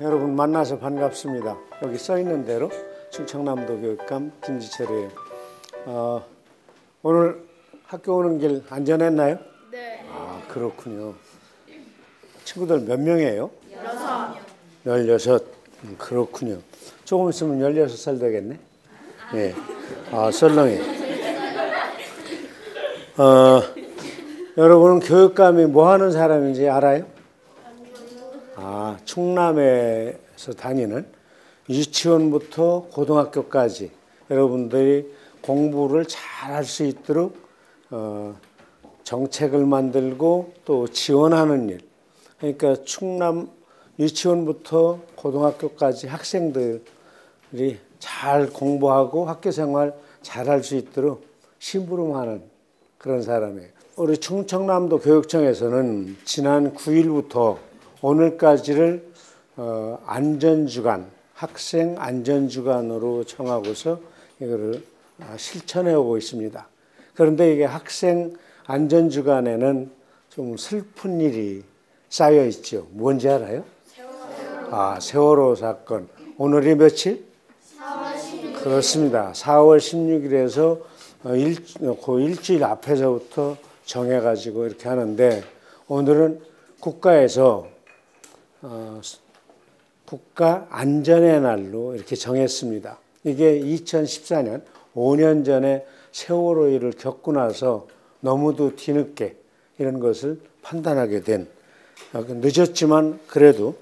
여러분 만나서 반갑습니다. 여기 써 있는 대로 충청남도 교육감 김지철이에요. 어, 오늘 학교 오는 길 안전했나요? 네. 아 그렇군요. 친구들 몇 명이에요? 여섯. 열여섯. 음, 그렇군요. 조금 있으면 열여섯 살 되겠네. 예. 아 썰렁해. 어, 여러분은 교육감이 뭐 하는 사람인지 알아요? 아, 충남에서 다니는 유치원부터 고등학교까지 여러분들이 공부를 잘 할 수 있도록 어, 정책을 만들고 또 지원하는 일. 그러니까 충남 유치원부터 고등학교까지 학생들이 잘 공부하고 학교 생활 잘 할 수 있도록 심부름하는 그런 사람이에요. 우리 충청남도 교육청에서는 지난 9일부터 오늘까지를 어, 안전주간, 학생 안전주간으로 정하고서 이거를 아, 실천해 오고 있습니다. 그런데 이게 학생 안전주간에는 좀 슬픈 일이 쌓여 있죠. 뭔지 알아요? 아, 세월호 사건. 오늘이 며칠? 4월 16일. 그렇습니다. 4월 16일에서 일, 그 일주일 앞에서부터 정해가지고 이렇게 하는데 오늘은 국가에서 어, 국가 안전의 날로 이렇게 정했습니다. 이게 2014년 5년 전에 세월호를 겪고 나서 너무도 뒤늦게 이런 것을 판단하게 된 어, 늦었지만 그래도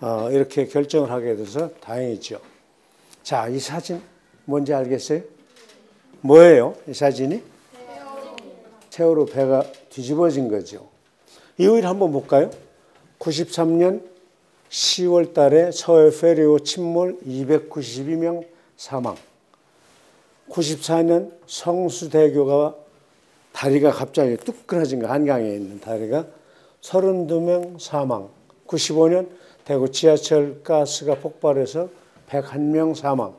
어, 이렇게 결정을 하게 돼서 다행이죠. 자, 이 사진 뭔지 알겠어요? 뭐예요? 이 사진이? 세월호 배가 뒤집어진 거죠. 이후일 한번 볼까요? 93년 10월 달에 서해 페리오 침몰 292명 사망. 94년 성수대교가 다리가 갑자기 뚝 끊어진 거 한강에 있는 다리가 32명 사망. 95년 대구 지하철 가스가 폭발해서 101명 사망.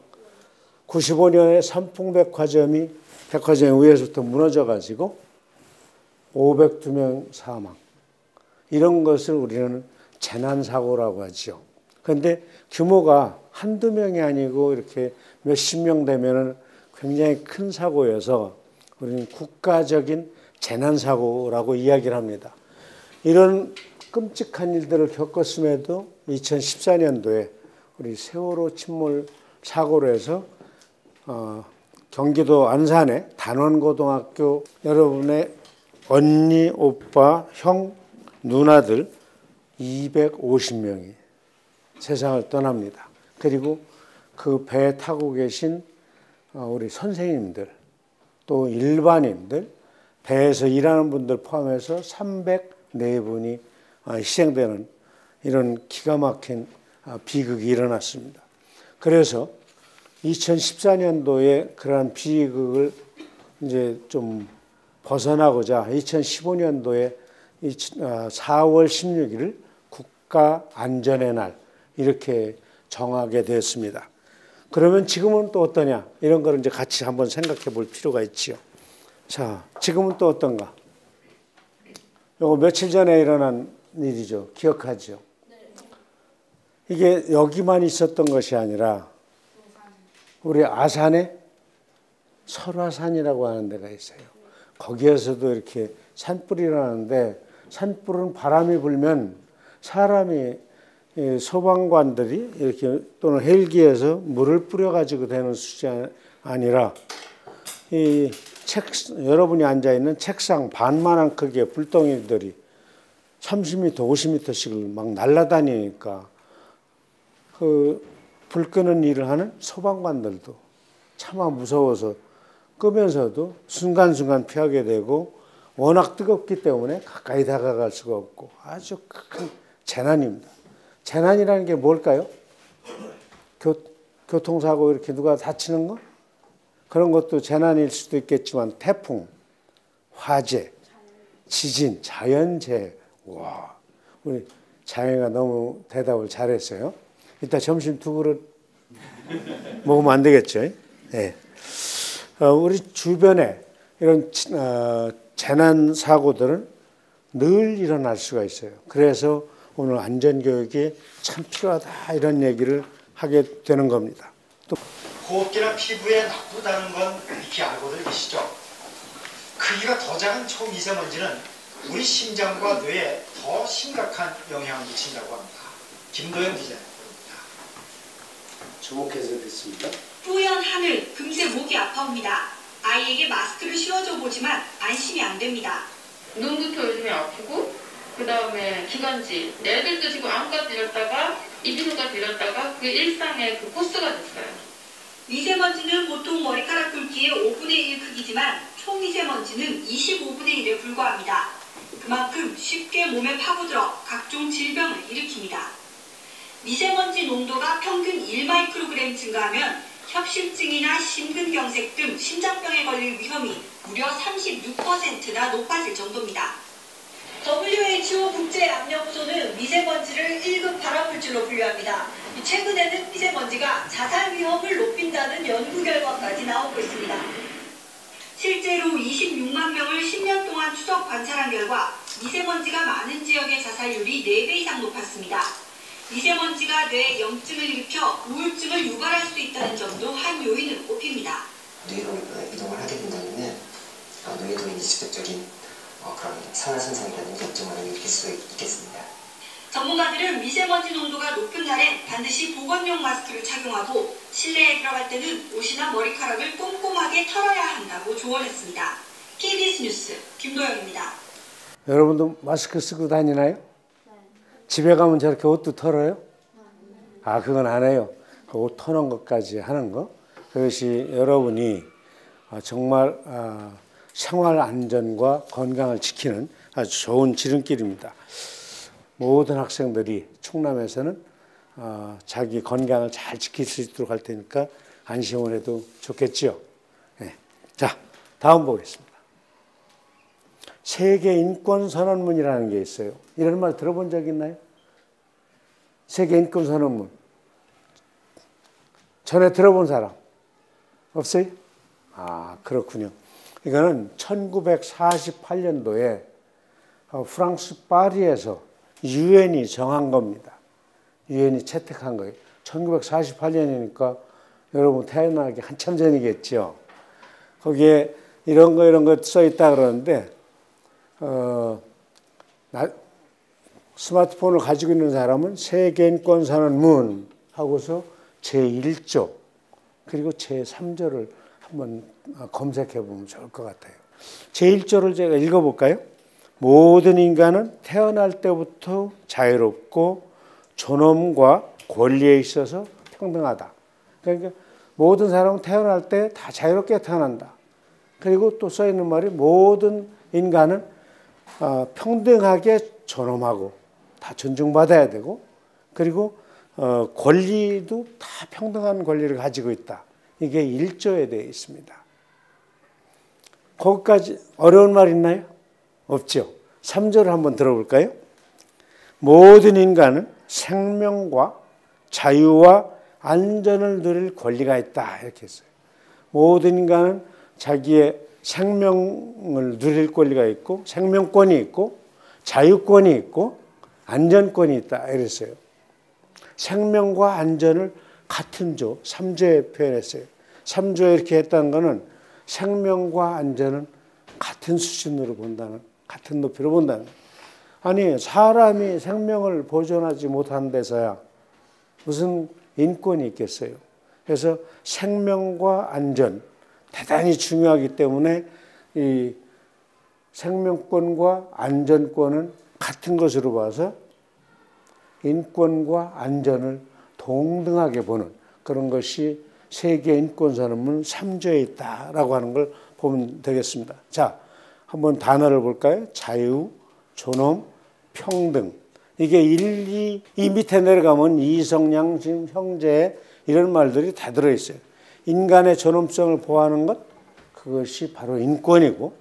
95년에 삼풍백화점이 백화점 위에서부터 무너져 가지고 502명 사망. 이런 것을 우리는 재난사고라고 하죠. 그런데 규모가 한두 명이 아니고 이렇게 몇십 명 되면은 굉장히 큰 사고여서 우리는 국가적인 재난사고라고 이야기를 합니다. 이런 끔찍한 일들을 겪었음에도 2014년도에 우리 세월호 침몰 사고로 해서 어, 경기도 안산의 단원고등학교 여러분의 언니, 오빠, 형, 누나들 250명이 세상을 떠납니다. 그리고 그 배에 타고 계신 우리 선생님들, 또 일반인들, 배에서 일하는 분들 포함해서 304분이 희생되는 이런 기가 막힌 비극이 일어났습니다. 그래서 2014년도에 그러한 비극을 이제 좀 벗어나고자 2015년도에 4월 16일 국가 안전의 날 이렇게 정하게 되었습니다. 그러면 지금은 또 어떠냐? 이런 거를 이제 같이 한번 생각해 볼 필요가 있지요. 자, 지금은 또 어떤가? 요거 며칠 전에 일어난 일이죠. 기억하죠? 이게 여기만 있었던 것이 아니라 우리 아산에 설화산이라고 하는 데가 있어요. 거기에서도 이렇게 산불이 일어나는데 산불은 바람이 불면 사람이 소방관들이 이렇게 또는 헬기에서 물을 뿌려가지고 되는 수준이 아니라 이 책, 여러분이 앉아 있는 책상 반만한 크기의 불덩이들이 30m, 50m씩을 막 날아다니니까 그 불 끄는 일을 하는 소방관들도 차마 무서워서 끄면서도 순간순간 피하게 되고 워낙 뜨겁기 때문에 가까이 다가갈 수가 없고 아주 큰 재난입니다. 재난이라는 게 뭘까요? 교, 교통사고 이렇게 누가 다치는 거? 그런 것도 재난일 수도 있겠지만 태풍, 화재, 지진, 자연재해. 와, 우리 자영이가 너무 대답을 잘했어요. 이따 점심 두 그릇 먹으면 안 되겠죠? 네. 어, 우리 주변에 이런 어, 재난 사고들은 늘 일어날 수가 있어요. 그래서 오늘 안전교육이 참 필요하다 이런 얘기를 하게 되는 겁니다. 또 호흡기나 피부에 나쁘다는 건 익히 알고들 계시죠? 크기가 더 작은 초미세먼지는 우리 심장과 뇌에 더 심각한 영향을 미친다고 합니다. 김도영 기자입니다. 주목해서 듣습니다. 뿌연 하늘, 금세 목이 아파옵니다. 아이에게 마스크를 씌워줘 보지만 안심이 안 됩니다. 눈부터 요즘에 아프고 그 다음에 기관지 애들도 지금 안과 들렸다가 이비인후과 들렸다가 그 일상의 그 코스가 됐어요. 미세먼지는 보통 머리카락 굵기의 5분의 1 크기지만 초미세먼지는 25분의 1에 불과합니다. 그만큼 쉽게 몸에 파고들어 각종 질병을 일으킵니다. 미세먼지 농도가 평균 1마이크로그램 증가하면 협심증이나 심근경색 등 심장병에 걸릴 위험이 무려 36%나 높아질 정도입니다. WHO 국제압력부소는 미세먼지를 1급 발암물질로 분류합니다. 최근에는 미세먼지가 자살 위험을 높인다는 연구 결과까지 나오고 있습니다. 실제로 26만 명을 10년 동안 추적 관찰한 결과 미세먼지가 많은 지역의 자살률이 4배 이상 높았습니다. 미세먼지가 뇌에 염증을 일으켜 우울증을 유발할 수 있다는 점도 한 요인으로 꼽힙니다. 뇌로 이동을 하게 된다면 어, 뇌도 이제 직접적인 어, 그런 산화선상이라든지 염증을 일으킬 수 있겠습니다. 전문가들은 미세먼지 농도가 높은 날엔 반드시 보건용 마스크를 착용하고 실내에 들어갈 때는 옷이나 머리카락을 꼼꼼하게 털어야 한다고 조언했습니다. KBS 뉴스 김도영입니다. 여러분도 마스크 쓰고 다니나요? 집에 가면 저렇게 옷도 털어요? 아, 그건 안 해요. 그 옷 터는 것까지 하는 거. 그것이 여러분이 아, 정말 아, 생활 안전과 건강을 지키는 아주 좋은 지름길입니다. 모든 학생들이 충남에서는 어, 자기 건강을 잘 지킬 수 있도록 할 테니까 안심을 해도 좋겠지요. 네. 자, 다음 보겠습니다. 세계 인권 선언문이라는 게 있어요. 이런 말 들어본 적 있나요? 세계 인권 선언문. 전에 들어본 사람 없어요? 아, 그렇군요. 이거는 1948년도에 어, 프랑스 파리에서 유엔이 정한 겁니다. 유엔이 채택한 거예요. 1948년이니까 여러분 태어나기 한참 전이겠죠. 거기에 이런 거 이런 거 써 있다 그러는데 어, 나, 스마트폰을 가지고 있는 사람은 세계인권 선언문 하고서 제1조 그리고 제3조를 한번 검색해 보면 좋을 것 같아요. 제1조를 제가 읽어볼까요? 모든 인간은 태어날 때부터 자유롭고 존엄과 권리에 있어서 평등하다. 그러니까 모든 사람은 태어날 때 다 자유롭게 태어난다. 그리고 또 써 있는 말이 모든 인간은 어, 평등하게 존엄하고 다 존중받아야 되고 그리고 어, 권리도 다 평등한 권리를 가지고 있다. 이게 1조에 되어 있습니다. 거기까지 어려운 말 있나요? 없죠. 3절을 한번 들어볼까요? 모든 인간은 생명과 자유와 안전을 누릴 권리가 있다. 이렇게 했어요. 모든 인간은 자기의 생명을 누릴 권리가 있고, 생명권이 있고, 자유권이 있고, 안전권이 있다. 이랬어요. 생명과 안전을 같은 조, 3조에 표현했어요. 3조에 이렇게 했다는 것은 생명과 안전은 같은 수준으로 본다는 같은 높이로 본다는 아니 사람이 생명을 보존하지 못한 데서야 무슨 인권이 있겠어요. 그래서 생명과 안전 대단히 중요하기 때문에 이 생명권과 안전권은 같은 것으로 봐서 인권과 안전을 동등하게 보는 그런 것이 세계 인권선언문 3조에 있다라고 하는 걸 보면 되겠습니다. 자, 한번 단어를 볼까요? 자유, 존엄, 평등. 이게 1, 2, 이 밑에 내려가면 이성양, 지금 형제 이런 말들이 다 들어있어요. 인간의 존엄성을 보호하는 것, 그것이 바로 인권이고,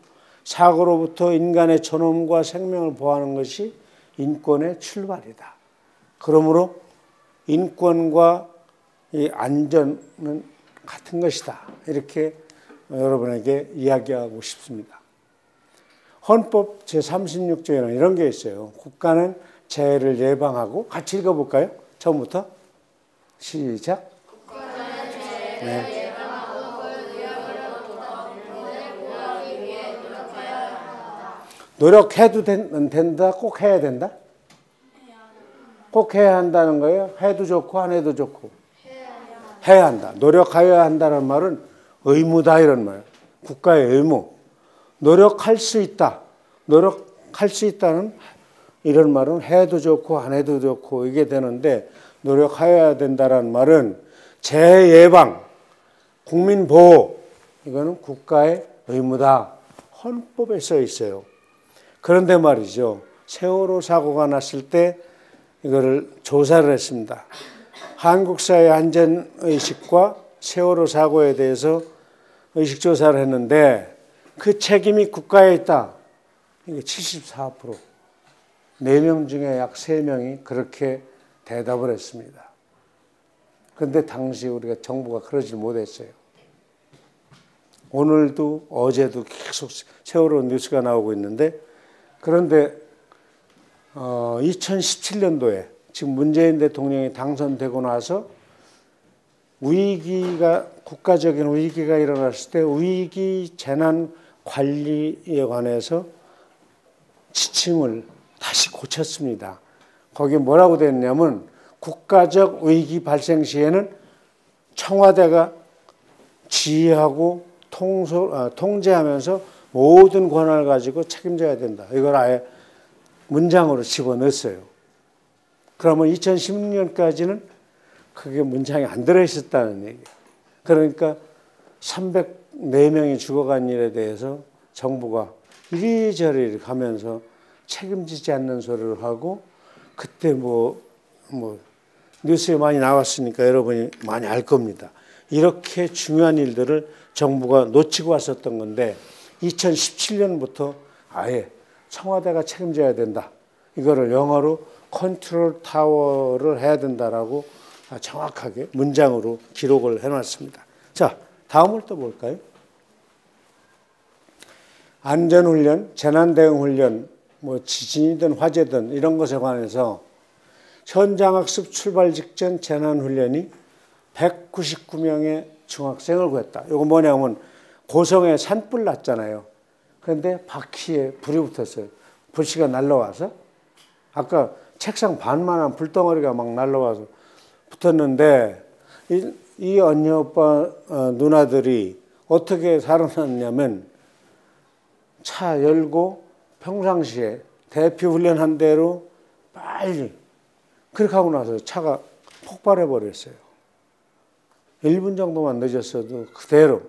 사고로부터 인간의 존엄과 생명을 보호하는 것이 인권의 출발이다. 그러므로 인권과 이 안전은 같은 것이다. 이렇게 여러분에게 이야기하고 싶습니다. 헌법 제36조에는 이런 게 있어요. 국가는 재해를 예방하고 같이 읽어볼까요? 처음부터 시작. 네. 노력해도 된, 된다? 꼭 해야 된다? 꼭 해야 한다는 거예요? 해도 좋고 안 해도 좋고. 해야 한다. 노력하여야 한다는 말은 의무다 이런 말. 국가의 의무. 노력할 수 있다. 노력할 수 있다는 이런 말은 해도 좋고 안 해도 좋고 이게 되는데 노력하여야 된다는 말은 재예방, 국민 보호 이거는 국가의 의무다. 헌법에 써 있어요. 그런데 말이죠. 세월호 사고가 났을 때 이거를 조사를 했습니다. 한국 사회 안전 의식과 세월호 사고에 대해서 의식 조사를 했는데 그 책임이 국가에 있다. 이게 74%. 4명 중에 약 3명이 그렇게 대답을 했습니다. 그런데 당시 우리가 정부가 그러질 못했어요. 오늘도 어제도 계속 세월호 뉴스가 나오고 있는데 그런데 어, 2017년도에 지금 문재인 대통령이 당선되고 나서 위기가 국가적인 위기가 일어났을 때 위기 재난 관리에 관해서 지침을 다시 고쳤습니다. 거기에 뭐라고 됐냐면 국가적 위기 발생 시에는 청와대가 지휘하고 통소, 아, 통제하면서 모든 권한을 가지고 책임져야 된다. 이걸 아예 문장으로 집어넣었어요. 그러면 2016년까지는 그게 문장이 안 들어있었다는 얘기예요. 그러니까 304명이 죽어간 일에 대해서 정부가 이리저리 가면서 책임지지 않는 소리를 하고 그때 뭐, 뭐, 뉴스에 많이 나왔으니까 여러분이 많이 알 겁니다. 이렇게 중요한 일들을 정부가 놓치고 왔었던 건데 2017년부터 아예 청와대가 책임져야 된다. 이거를 영어로 컨트롤 타워를 해야 된다라고 정확하게 문장으로 기록을 해놨습니다. 자, 다음을 또 볼까요? 안전훈련, 재난대응훈련, 뭐 지진이든 화재든 이런 것에 관해서 현장학습 출발 직전 재난훈련이 199명의 중학생을 구했다. 이거 뭐냐면 고성에 산불 났잖아요. 그런데 바퀴에 불이 붙었어요. 불씨가 날라와서 아까 책상 반만한 불덩어리가 막 날라와서 붙었는데 이, 이 언니 오빠 어, 누나들이 어떻게 살아났냐면 차 열고 평상시에 대피 훈련한 대로 빨리 그렇게 하고 나서 차가 폭발해 버렸어요. 1분 정도만 늦었어도 그대로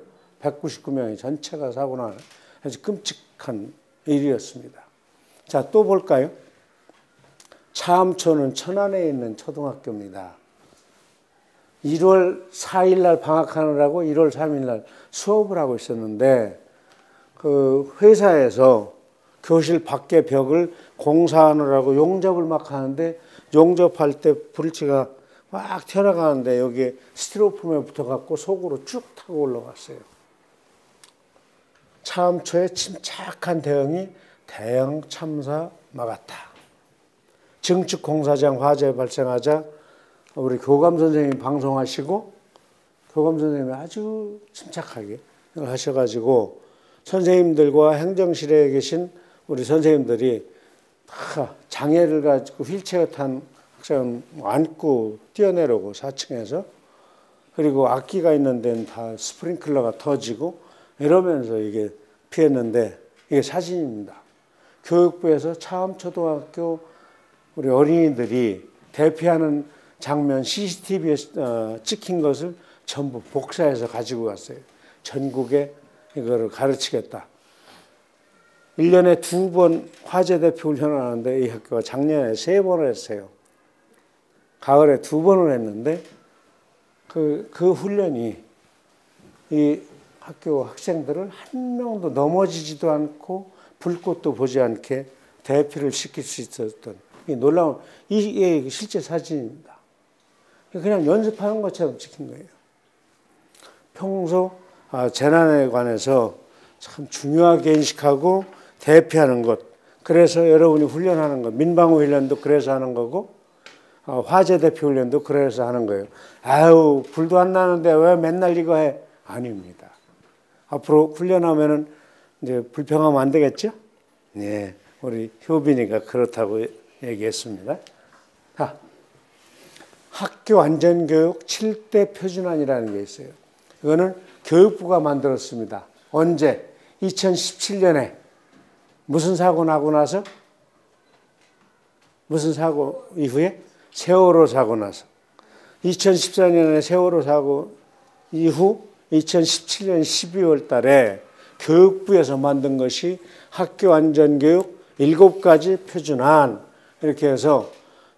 199명이 전체가 사고 나는 아주 끔찍한 일이었습니다. 자, 또 볼까요? 차암초는 천안에 있는 초등학교입니다. 1월 4일 날 방학하느라고 1월 3일 날 수업을 하고 있었는데 그 회사에서 교실 밖에 벽을 공사하느라고 용접을 막 하는데 용접할 때 불치가 막 튀어나가는데 여기에 스티로폼에 붙어갖고 속으로 쭉 타고 올라갔어요. 차암초의 침착한 대응이 대형 참사 막았다. 증축 공사장 화재 발생하자 우리 교감 선생님이 방송하시고 교감 선생님이 아주 침착하게 하셔가지고 선생님들과 행정실에 계신 우리 선생님들이 다 장애를 가지고 휠체어 탄 학생 안고 뛰어내려고 4층에서 그리고 악기가 있는 데는 다 스프링클러가 터지고 이러면서 이게 피했는데 이게 사진입니다. 교육부에서 차암초등학교 우리 어린이들이 대피하는 장면 CCTV에 어, 찍힌 것을 전부 복사해서 가지고 갔어요. 전국에 이거를 가르치겠다. 1년에 두 번 화재 대피 훈련을 하는데 이 학교가 작년에 세 번을 했어요. 가을에 두 번을 했는데 그, 그 훈련이 이 학교 학생들을 한 명도 넘어지지도 않고 불꽃도 보지 않게 대피를 시킬 수 있었던 이 놀라운 이게 실제 사진입니다. 그냥 연습하는 것처럼 찍힌 거예요. 평소 아, 재난에 관해서 참 중요하게 인식하고 대피하는 것 그래서 여러분이 훈련하는 거, 민방위 훈련도 그래서 하는 거고, 어, 화재 대피 훈련도 그래서 하는 거예요. 아유, 불도 안 나는데 왜 맨날 이거 해? 아닙니다. 앞으로 훈련하면은 이제 불평하면 안 되겠죠? 네. 우리 효빈이가 그렇다고 얘기했습니다. 자, 학교 안전교육 7대 표준안이라는 게 있어요. 이거는 교육부가 만들었습니다. 언제? 2017년에 무슨 사고 나고 나서? 무슨 사고 이후에? 세월호 사고 나서. 2014년에 세월호 사고 이후 2017년 12월 달에 교육부에서 만든 것이 학교 안전교육 7가지 표준안 이렇게 해서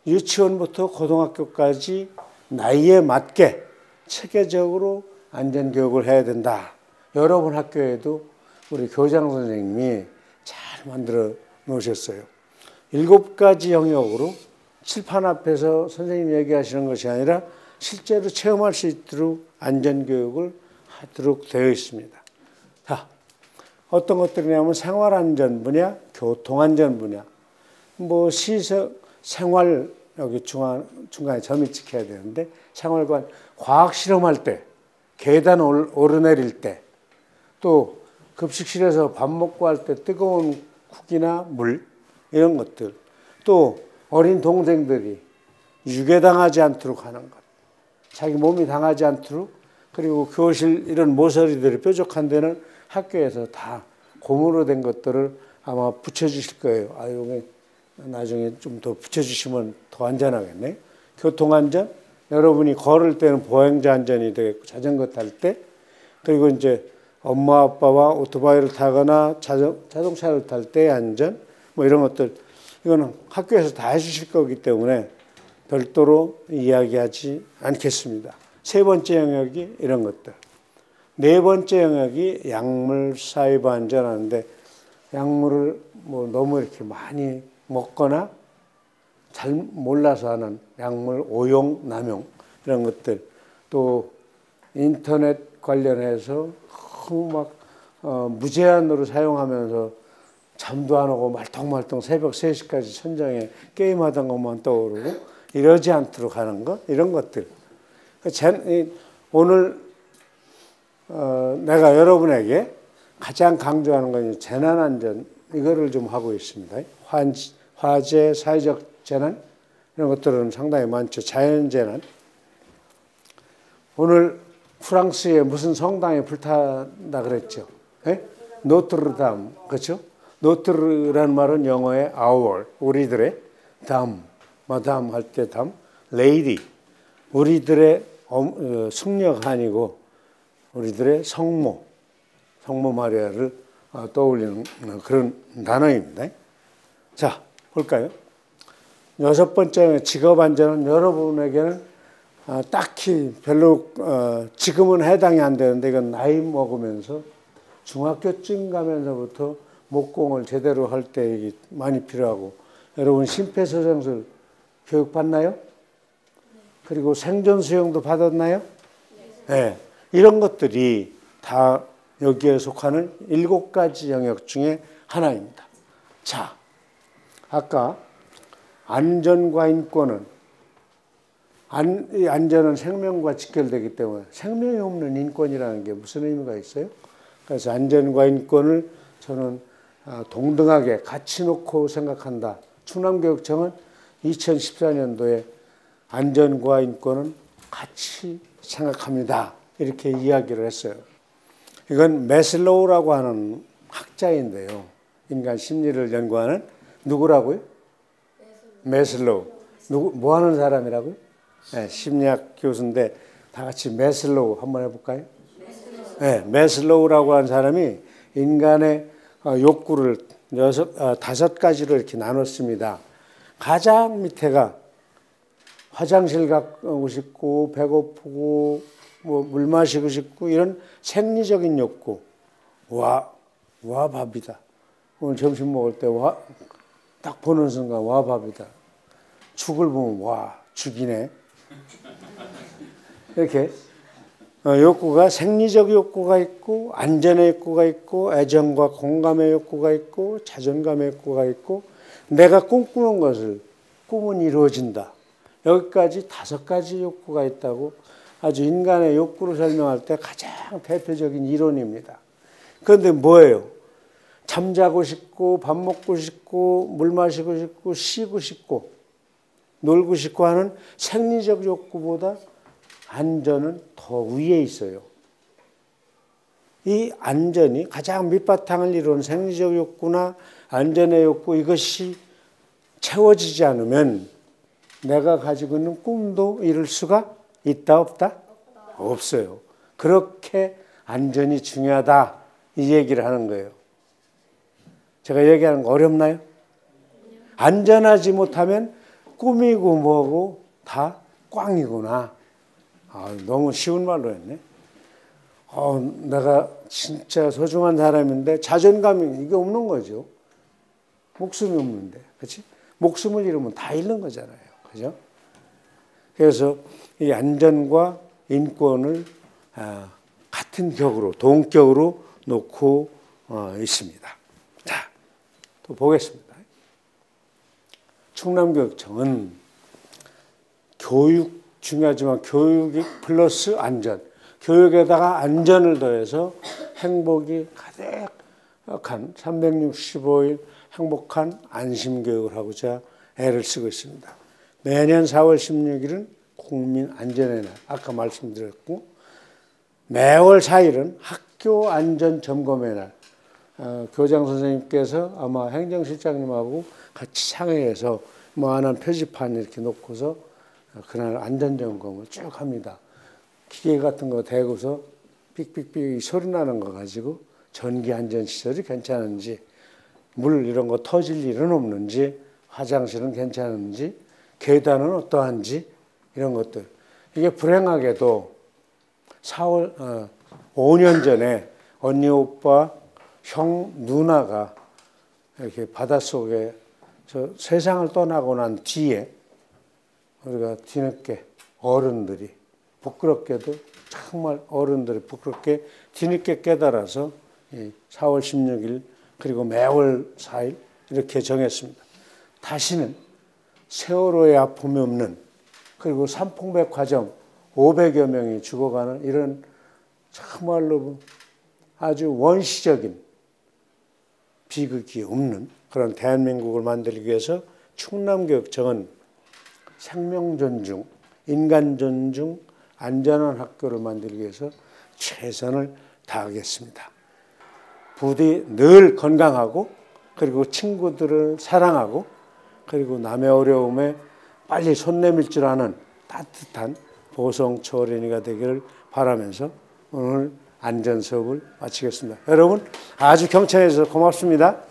유치원부터 고등학교까지 나이에 맞게 체계적으로 안전교육을 해야 된다. 여러분 학교에도 우리 교장 선생님이 잘 만들어 놓으셨어요. 일곱 가지 영역으로 칠판 앞에서 선생님 얘기하시는 것이 아니라 실제로 체험할 수 있도록 안전교육을 하도록 되어 있습니다. 자, 어떤 것들이냐면 생활안전 분야, 교통안전 분야, 뭐 시설, 생활, 여기 중간, 중간에 점이 찍혀야 되는데, 생활관, 과학 실험할 때, 계단 오르내릴 때, 또 급식실에서 밥 먹고 할 때 뜨거운 국이나 물, 이런 것들, 또 어린 동생들이 유괴당하지 않도록 하는 것, 자기 몸이 당하지 않도록, 그리고 교실 이런 모서리들이 뾰족한 데는 학교에서 다 고무로 된 것들을 아마 붙여주실 거예요. 아유, 나중에 좀 더 붙여주시면 더 안전하겠네. 교통안전, 여러분이 걸을 때는 보행자 안전이 되겠고, 자전거 탈 때, 그리고 이제 엄마 아빠와 오토바이를 타거나 자전, 자동차를 탈 때의 안전, 뭐 이런 것들, 이거는 학교에서 다 해주실 거기 때문에 별도로 이야기하지 않겠습니다. 세 번째 영역이 이런 것들. 네 번째 영역이 약물 사이버 안전하는데 약물을 뭐 너무 이렇게 많이 먹거나 잘 몰라서 하는 약물 오용 남용 이런 것들 또 인터넷 관련해서 너무 막 어, 무제한으로 사용하면서 잠도 안 오고 말똥말똥 새벽 3시까지 천장에 게임하던 것만 떠오르고 이러지 않도록 하는 것 이런 것들 오늘 어, 내가 여러분에게 가장 강조하는 건 재난안전 이거를 좀 하고 있습니다. 화재, 사회적 재난 이런 것들은 상당히 많죠. 자연재난. 오늘 프랑스에 무슨 성당에 불탔다 그랬죠? 네? 노트르담 그렇죠? 노트르라는 말은 영어의 our 우리들의 담 마담 할 때 담 레이디 우리들의 어, 숙녀한이고 우리들의 성모, 성모 마리아를 어, 떠올리는 그런 단어입니다. 자, 볼까요? 여섯 번째 직업 안전은 여러분에게는 어, 딱히 별로 지금은 해당이 안 되는데 이건 나이 먹으면서 중학교쯤 가면서부터 목공을 제대로 할 때 많이 필요하고 여러분 심폐소생술 교육 받나요? 그리고 생존 수영도 받았나요? 네. 이런 것들이 다 여기에 속하는 일곱 가지 영역 중에 하나입니다. 자, 아까 안전과 인권은 안, 안전은 생명과 직결되기 때문에 생명이 없는 인권이라는 게 무슨 의미가 있어요? 그래서 안전과 인권을 저는 아, 동등하게 같이 놓고 생각한다. 충남교육청은 2014년도에 안전과 인권은 같이 생각합니다. 이렇게 이야기를 했어요. 이건 매슬로우라고 하는 학자인데요. 인간 심리를 연구하는 누구라고요? 매슬로우. 누구 뭐 하는 사람이라고요? 네, 심리학 교수인데 다 같이 매슬로우 한번 해볼까요? 네, 매슬로우라고 하는 사람이 인간의 어, 욕구를 여섯, 어, 다섯 가지로 이렇게 나눴습니다. 가장 밑에가 화장실 가고 싶고 배고프고 뭐 물 마시고 싶고 이런 생리적인 욕구 와, 와 밥이다. 오늘 점심 먹을 때 와, 딱 보는 순간 와 밥이다. 죽을 보면 와 죽이네. 이렇게 어, 욕구가 생리적 욕구가 있고 안전의 욕구가 있고 애정과 공감의 욕구가 있고 자존감의 욕구가 있고 내가 꿈꾸는 것을 꿈은 이루어진다. 여기까지 다섯 가지 욕구가 있다고 아주 인간의 욕구를 설명할 때 가장 대표적인 이론입니다. 그런데 뭐예요? 잠자고 싶고 밥 먹고 싶고 물 마시고 싶고 쉬고 싶고 놀고 싶고 하는 생리적 욕구보다 안전은 더 위에 있어요. 이 안전이 가장 밑바탕을 이루는 생리적 욕구나 안전의 욕구 이것이 채워지지 않으면 내가 가지고 있는 꿈도 이룰 수가 있다 없다? 없어요. 그렇게 안전이 중요하다 이 얘기를 하는 거예요. 제가 얘기하는 거 어렵나요? 안전하지 못하면 꿈이고 뭐고 다 꽝이구나. 아, 너무 쉬운 말로 했네. 어, 내가 진짜 소중한 사람인데 자존감이 이게 없는 거죠. 목숨이 없는데, 그렇지? 목숨을 잃으면 다 잃는 거잖아요, 그죠? 그래서 이 안전과 인권을 아, 같은 격으로 동격으로 놓고 어, 있습니다. 자, 또 보겠습니다. 충남교육청은 교육 중요하지만 교육이 플러스 안전, 교육에다가 안전을 더해서 행복이 가득한 365일 행복한 안심교육을 하고자 애를 쓰고 있습니다. 매년 4월 16일은 국민 안전의 날, 아까 말씀드렸고 매월 4일은 학교 안전 점검의 날. 어, 교장 선생님께서 아마 행정실장님하고 같이 상의해서 뭐 하나 표지판 이렇게 놓고서 그날 안전 점검을 쭉 합니다. 기계 같은 거 대고서 삑삑삑 소리 나는 거 가지고 전기 안전 시설이 괜찮은지 물 이런 거 터질 일은 없는지 화장실은 괜찮은지 계단은 어떠한지 이런 것들 이게 불행하게도 4월 어, 5년 전에 언니 오빠 형 누나가 이렇게 바닷속에 저 세상을 떠나고 난 뒤에 우리가 뒤늦게 어른들이 부끄럽게도 정말 어른들이 부끄럽게 뒤늦게 깨달아서 4월 16일 그리고 매월 4일 이렇게 정했습니다. 다시는 세월호의 아픔이 없는 그리고 삼풍백 과정 500여 명이 죽어가는 이런 정말로 아주 원시적인 비극이 없는 그런 대한민국을 만들기 위해서 충남교육청은 생명 존중, 인간 존중, 안전한 학교를 만들기 위해서 최선을 다하겠습니다. 부디 늘 건강하고 그리고 친구들을 사랑하고 그리고 남의 어려움에 빨리 손 내밀 줄 아는 따뜻한 보성초린이가 되기를 바라면서 오늘 안전 수업을 마치겠습니다. 여러분 아주 경청해 주셔서 고맙습니다.